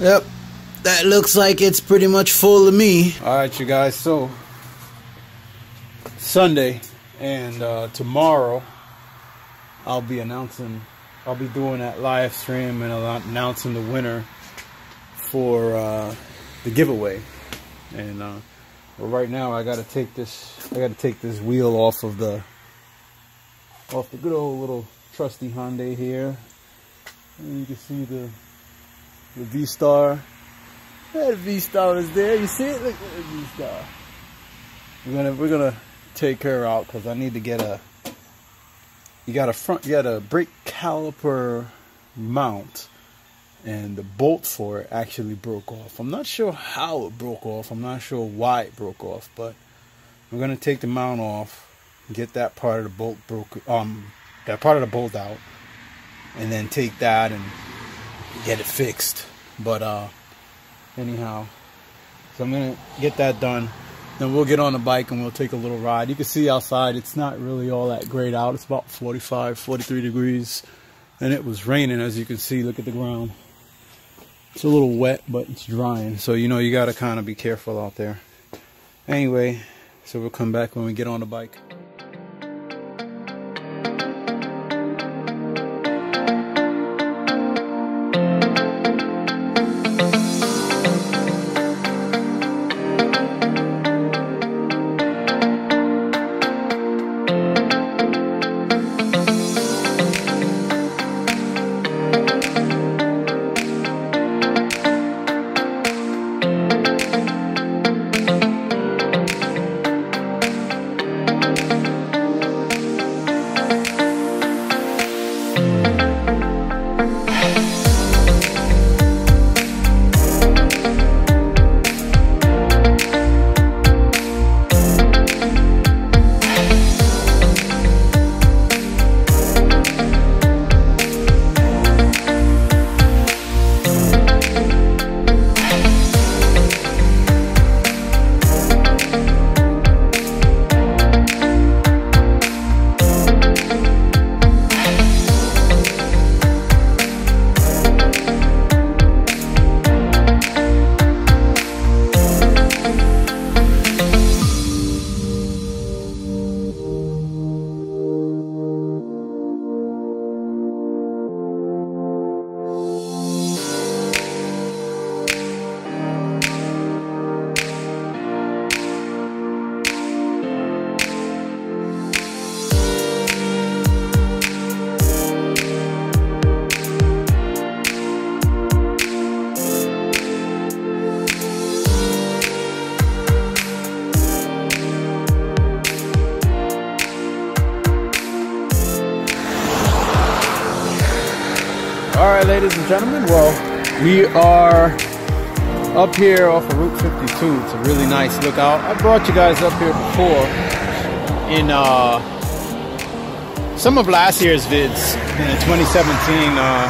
Yep. That looks like it's pretty much full of me. Alright, you guys, so Sunday and uh, tomorrow I'll be announcing, I'll be doing that live stream and announcing the winner for uh, the giveaway. And uh, well, right now I gotta take this, I gotta take this wheel off of the, off the good old little trusty Hyundai here. And you can see the, the V-Star that V Star is there. You see it? Look at the V Star. We're gonna we're gonna take her out because I need to get a. You got a front. You got a brake caliper mount, and the bolt for it actually broke off. I'm not sure how it broke off. I'm not sure why it broke off, but we're gonna take the mount off, get that part of the bolt broke um that part of the bolt out, and then take that and get it fixed. But uh anyhow so i'm gonna get that done. Then we'll get on the bike and we'll take a little ride. You can see outside it's not really all that great out. It's about 45 43 degrees. And it was raining as you can see. Look at the ground. It's a little wet but it's drying. So you know you got to kind of be careful out there. Anyway so we'll come back when we get on the bike All right, ladies and gentlemen. Well, we are up here off of Route 52. It's a really nice lookout. I brought you guys up here before in uh, some of last year's vids in the 2017 uh,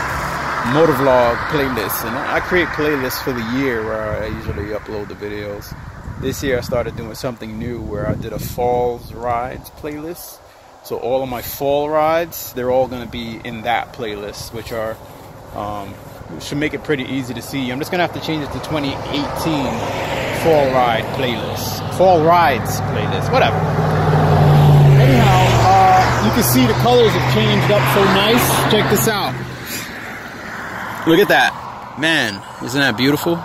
motovlog playlist. And I create playlists for the year where I usually upload the videos. This year I started doing something new where I did a falls rides playlist. So all of my fall rides, they're all going to be in that playlist, which are um, should make it pretty easy to see. I'm just gonna have to change it to 2018 fall ride playlist, fall rides playlist, whatever. Anyhow, uh, you can see the colors have changed up so nice. Check this out. Look at that, man! Isn't that beautiful?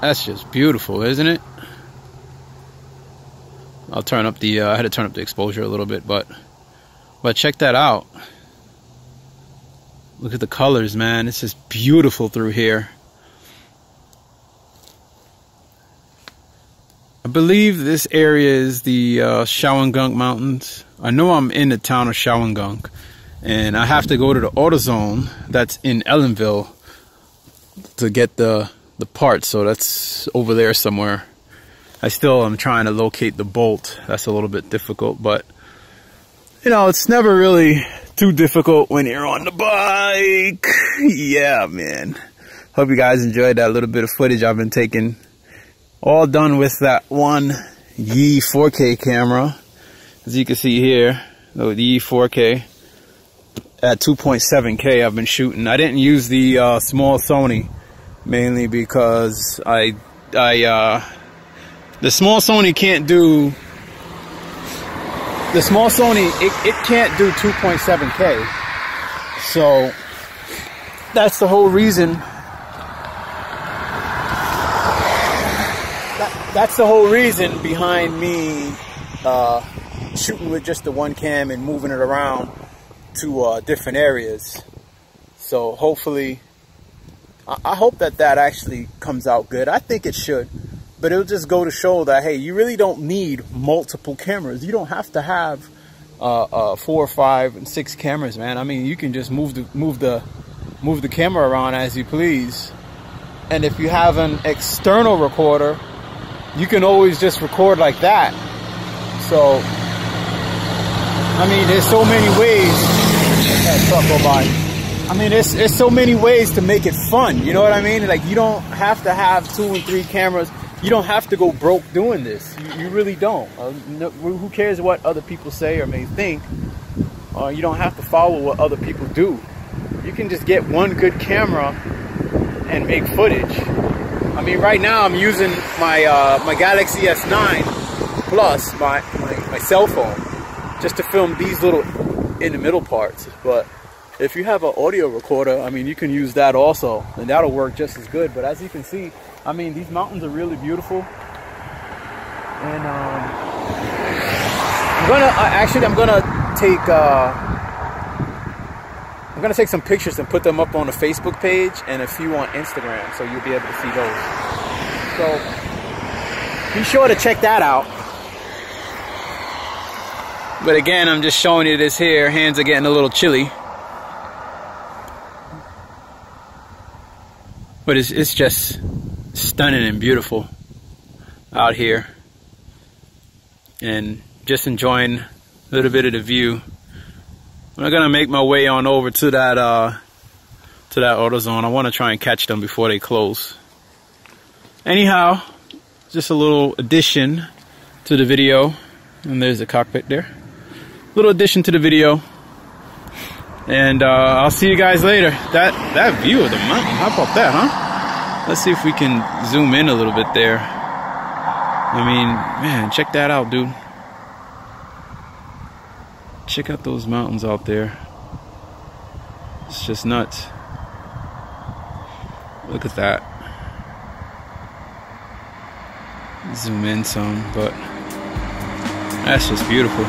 That's just beautiful, isn't it? I'll turn up the. Uh, I had to turn up the exposure a little bit, but. But check that out. Look at the colors, man. It's just beautiful through here. I believe this area is the uh, Shawangunk Mountains. I know I'm in the town of Shawangunk. And I have to go to the AutoZone that's in Ellenville to get the, the part. So that's over there somewhere. I still am trying to locate the bolt. That's a little bit difficult, but you know, it's never really too difficult when you're on the bike. Yeah, man. Hope you guys enjoyed that little bit of footage I've been taking. All done with that one Yi 4K camera. As you can see here, the Yi 4K. at 2.7K I've been shooting. I didn't use the uh, small Sony mainly because I, I, uh, the small Sony can't do, the small Sony, it, it can't do 2.7K. So that's the whole reason that, that's the whole reason behind me uh, shooting with just the one cam and moving it around to uh, different areas. So hopefully, I, I hope that that actually comes out good. I think it should, but it'll just go to show that hey, you really don't need multiple cameras. You don't have to have uh, uh, four, five, and six cameras, man. I mean, you can just move the move the move the camera around as you please. And if you have an external recorder, you can always just record like that. So, I mean, there's so many ways that truck go by. I mean, there's, there's so many ways to make it fun. You know what I mean? Like, you don't have to have two and three cameras. You don't have to go broke doing this. You, you really don't. Uh, no, who cares what other people say or may think? Uh, you don't have to follow what other people do. You can just get one good camera and make footage. I mean, right now I'm using my uh, my Galaxy S9 Plus, my, my, my cell phone, just to film these little in the middle parts. But if you have an audio recorder, I mean, you can use that also, and that'll work just as good. But as you can see, I mean, these mountains are really beautiful. And um, I'm gonna uh, actually, I'm gonna take. Uh, I'm gonna take some pictures and put them up on the Facebook page and a few on Instagram, so you'll be able to see those. So be sure to check that out. But again, I'm just showing you this here. Hands are getting a little chilly. But it's, it's just stunning and beautiful out here. And just enjoying a little bit of the view. I'm gonna make my way on over to that uh, to that AutoZone. I want to try and catch them before they close. Anyhow, just a little addition to the video, and there's the cockpit there. Little addition to the video, and uh, I'll see you guys later. That that view of the mountain, how about that, huh? Let's see if we can zoom in a little bit there. I mean, man, check that out, dude check out those mountains out there. It's just nuts. Look at that. Zoom in some, but that's just beautiful.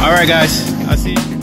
All right, guys. I see.